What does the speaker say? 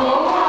Oh.